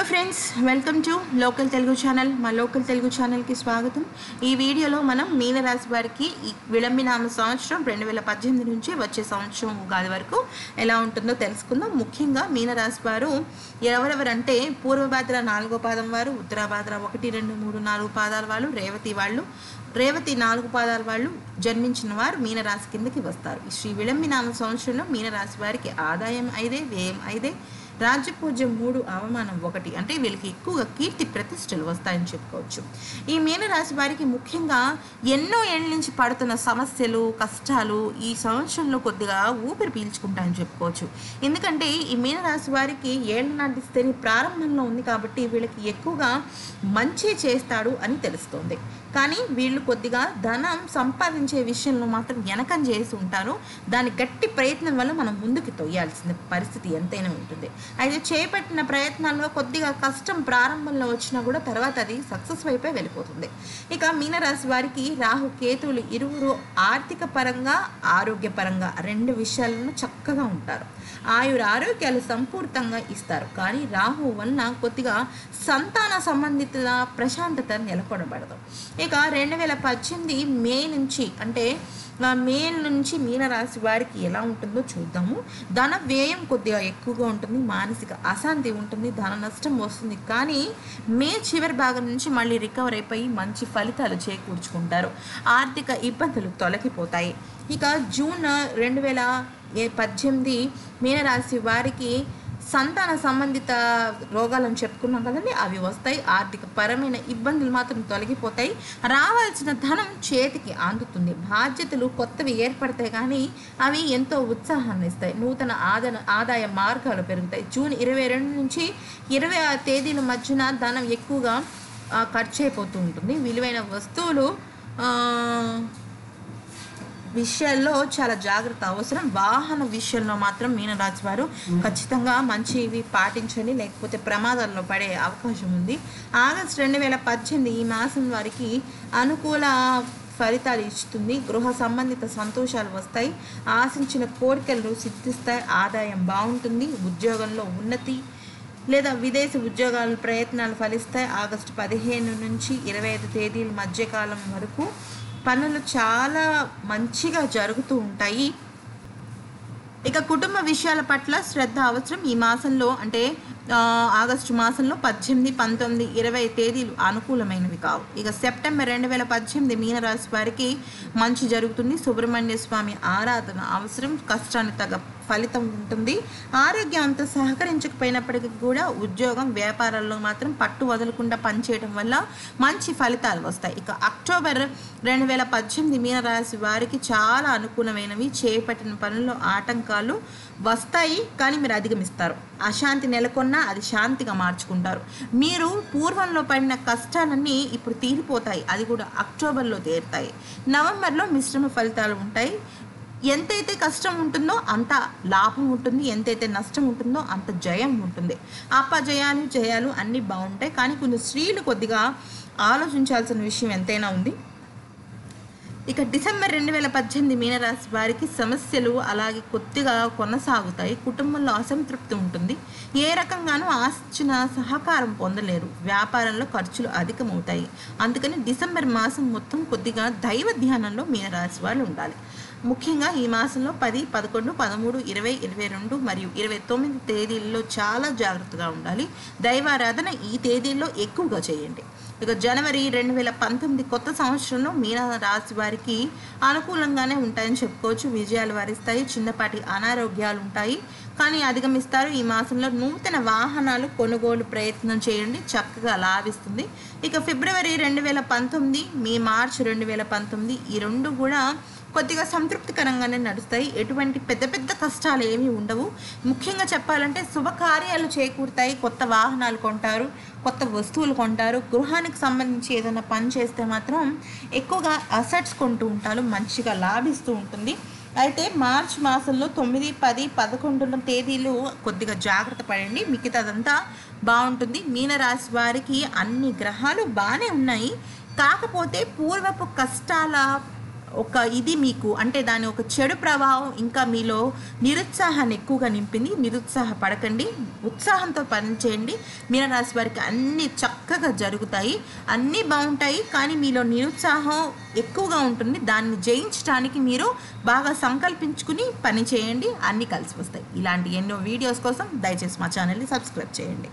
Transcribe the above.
Hello friends welcome to local Telugu channel. మా local Telugu ఛానల్కి స్వాగతం. ఈ వీడియోలో మనం మీనరాశి వారికి ఈ విళంబినామ సంవత్సరం రెండు వేల పద్దెనిమిది నుంచి వచ్చే సంవత్సరం ఉగాది వరకు ఎలా ఉంటుందో తెలుసుకుందాం. ముఖ్యంగా మీనరాశి వారు ఎవరెవరంటే పూర్వభాద్ర నాలుగో పాదం వారు ఉత్తరాభాద్ర ఒకటి రెండు మూడు నాలుగు పాదాల వాళ్ళు రేవతి వాళ్ళు. రేవతి నాలుగు పాదాల వాళ్ళు జన్మించిన వారు మీనరాశి కిందకి వస్తారు. శ్రీ శ్రీ విళంబినామ సంవత్సరంలో మీనరాశి వారికి ఆదాయం ఐదే వ్యయం ఐదే రాజ్యపూజ్యం మూడు అవమానం ఒకటి. అంటే వీళ్ళకి ఎక్కువగా కీర్తి ప్రతిష్టలు వస్తాయని చెప్పుకోవచ్చు. ఈ మీనరాశి వారికి ముఖ్యంగా ఎన్నో ఏళ్ళ నుంచి పడుతున్న సమస్యలు కష్టాలు ఈ సంవత్సరంలో కొద్దిగా ఊపిరి పీల్చుకుంటాయని చెప్పుకోవచ్చు. ఎందుకంటే ఈ మీనరాశి వారికి ఏళ్ళ నాటిస్తేనే ప్రారంభంలో ఉంది కాబట్టి వీళ్ళకి ఎక్కువగా మంచి చేస్తాడు అని తెలుస్తోంది. కానీ వీళ్ళు కొద్దిగా ధనం సంపాదించే విషయంలో మాత్రం వెనకం చేసి ఉంటారు. దాని గట్టి ప్రయత్నం వల్ల మనం ముందుకు తొయ్యాల్సిన పరిస్థితి ఎంతైనా ఉంటుంది. అయితే చేపట్టిన ప్రయత్నాల్లో కొద్దిగా కష్టం ప్రారంభంలో వచ్చినా కూడా తర్వాత అది సక్సెస్ వైపే వెళ్ళిపోతుంది. ఇక మీనరాశి వారికి రాహు కేతువులు ఇరువురు ఆర్థిక పరంగా ఆరోగ్యపరంగా రెండు విషయాలను చక్కగా ఉంటారు. ఆయుర ఆరోగ్యాలు సంపూర్తంగా ఇస్తారు. కానీ రాహు వలన కొద్దిగా సంతాన సంబంధిత ప్రశాంతత నెలకొనబడదు. ఇక రెండు వేల పద్దెనిమిది మే నుంచి అంటే మే నుంచి మీనరాశి వారికి ఎలా ఉంటుందో చూద్దాము. ధన వ్యయం కొద్దిగా ఎక్కువగా ఉంటుంది. మానసిక అశాంతి ఉంటుంది ధన నష్టం వస్తుంది. కానీ మే చివరి భాగం నుంచి మళ్ళీ రికవర్ అయిపోయి మంచి ఫలితాలు చేకూర్చుకుంటారు. ఆర్థిక ఇబ్బందులు తొలగిపోతాయి. ఇక జూన్ రెండు వేల పద్దెనిమిది మీనరాశి వారికి సంతాన సంబంధిత రోగాలను చెప్పుకున్నాం కదండి అవి వస్తాయి. ఆర్థిక పరమైన ఇబ్బందులు మాత్రం తొలగిపోతాయి. రావాల్సిన ధనం చేతికి అందుతుంది. బాధ్యతలు కొత్తవి ఏర్పడతాయి కానీ అవి ఎంతో ఉత్సాహాన్ని ఇస్తాయి. నూతన ఆదాయ ఆదాయ మార్గాలు పెరుగుతాయి. జూన్ ఇరవై రెండు నుంచి ఇరవై ఆరు తేదీల మధ్యన ధనం ఎక్కువగా ఖర్చు అయిపోతూ ఉంటుంది. విలువైన వస్తువులు విషయాల్లో చాలా జాగ్రత్త అవసరం. వాహన విషయంలో మాత్రం మీనరాశి వారు ఖచ్చితంగా మంచివి పాటించండి లేకపోతే ప్రమాదాల్లో పడే అవకాశం ఉంది. ఆగస్ట్ రెండు వేల పద్దెనిమిది ఈ మాసం వారికి అనుకూల ఫలితాలు ఇస్తుంది. గృహ సంబంధిత సంతోషాలు వస్తాయి. ఆశించిన కోరికలు సిద్ధిస్తాయి. ఆదాయం బాగుంటుంది. ఉద్యోగంలో ఉన్నతి లేదా విదేశీ ఉద్యోగాల ప్రయత్నాలు ఫలిస్తాయి. ఆగస్టు పదిహేను నుంచి ఇరవై ఐదు తేదీల మధ్యకాలం వరకు పనులు చాలా మంచిగా జరుగుతూ ఉంటాయి. ఇక కుటుంబ విషయాల పట్ల శ్రద్ధ అవసరం. ఈ మాసంలో అంటే ఆగస్టు మాసంలో పద్దెనిమిది పంతొమ్మిది ఇరవై తేదీలు అనుకూలమైనవి కావు. ఇక సెప్టెంబర్ రెండు వేల పద్దెనిమిది మీనరాశి వారికి మంచి జరుగుతుంది. సుబ్రహ్మణ్య స్వామి ఆరాధన అవసరం. కష్టాన్ని తగ్గ ఫలితం ఉంటుంది. ఆరోగ్యం అంత సహకరించకపోయినప్పటికీ కూడా ఉద్యోగం వ్యాపారాల్లో మాత్రం పట్టు వదలకుండా పనిచేయడం వల్ల మంచి ఫలితాలు వస్తాయి. ఇక అక్టోబర్ రెండు వేల పద్దెనిమిది మీనరాశి వారికి చాలా అనుకూలమైనవి. చేపట్టిన పనుల్లో ఆటంకాలు వస్తాయి కానీ మీరు అధిగమిస్తారు. అశాంతి నెలకొన్నా అది శాంతిగా మార్చుకుంటారు. మీరు పూర్వంలో పడిన కష్టాలన్నీ ఇప్పుడు తీరిపోతాయి. అది కూడా అక్టోబర్లో తీరుతాయి. నవంబర్లో మిశ్రమ ఫలితాలు ఉంటాయి. ఎంతైతే కష్టం ఉంటుందో అంత లాభం ఉంటుంది ఎంతైతే నష్టం ఉంటుందో అంత జయం ఉంటుంది. అపజయాలు జయాలు అన్నీ బాగుంటాయి. కానీ కొన్ని స్త్రీలు కొద్దిగా ఆలోచించాల్సిన విషయం ఎంతైనా ఉంది. ఇక డిసెంబర్ రెండు వేల పద్దెనిమిది మీనరాశి వారికి సమస్యలు అలాగే కొద్దిగా కొనసాగుతాయి. కుటుంబంలో అసంతృప్తి ఉంటుంది. ఏ రకంగానూ ఆశించిన సహకారం పొందలేరు. వ్యాపారంలో ఖర్చులు అధికమవుతాయి. అందుకని డిసెంబర్ మాసం మొత్తం కొద్దిగా దైవ ధ్యానంలో మీనరాశి వాళ్ళు ఉండాలి. ముఖ్యంగా ఈ మాసంలో పది పదకొండు పదమూడు ఇరవై ఇరవై రెండు మరియు ఇరవై తొమ్మిది తేదీల్లో చాలా జాగ్రత్తగా ఉండాలి. దైవారాధన ఈ తేదీల్లో ఎక్కువగా చేయండి. ఇక జనవరి రెండు వేల పంతొమ్మిది కొత్త సంవత్సరంలో మీన రాశి వారికి అనుకూలంగానే ఉంటాయని చెప్పుకోవచ్చు. విజయాలు వరిస్తాయి చిన్నపాటి అనారోగ్యాలు ఉంటాయి. కానీ అధిగమిస్తారు. ఈ మాసంలో నూతన వాహనాలు కొనుగోలు ప్రయత్నం చేయండి. చక్కగా లాభిస్తుంది. ఇక ఫిబ్రవరి రెండు వేల పంతొమ్మిది మీ మార్చ్ రెండు వేల పంతొమ్మిది ఈ రెండు కూడా కొద్దిగా సంతృప్తికరంగానే నడుస్తాయి. ఎటువంటి పెద్ద పెద్ద కష్టాలు ఏమీ ఉండవు. ముఖ్యంగా చెప్పాలంటే శుభకార్యాలు చేకూరుతాయి. కొత్త వాహనాలు కొంటారు కొత్త వస్తువులు కొంటారు. గృహానికి సంబంధించి ఏదైనా పని చేస్తే మాత్రం ఎక్కువగా అసెట్స్ కొంటూ ఉంటారు మంచిగా లాభిస్తూ ఉంటుంది. అయితే మార్చ్ మాసంలో తొమ్మిది పది పదకొండున్న తేదీలు కొద్దిగా జాగ్రత్త పడండి. మిగతాదంతా బాగుంటుంది. మీనరాశి వారికి అన్ని గ్రహాలు బాగానే ఉన్నాయి. కాకపోతే పూర్వపు కష్టాల ఒక ఇది మీకు అంటే దాని ఒక చెడు ప్రభావం ఇంకా మీలో నిరుత్సాహాన్ని ఎక్కువగా నింపింది. నిరుత్సాహపడకండి. ఉత్సాహంతో పనిచేయండి మీనరాశి వారికి అన్నీ చక్కగా జరుగుతాయి. అన్నీ బాగుంటాయి కానీ మీలో నిరుత్సాహం ఎక్కువగా ఉంటుంది. దాన్ని జయించడానికి మీరు బాగా సంకల్పించుకుని పని చేయండి. అన్నీ కలిసి వస్తాయి. ఇలాంటి ఎన్నో వీడియోస్ కోసం దయచేసి మా ఛానల్ని సబ్స్క్రైబ్ చేయండి.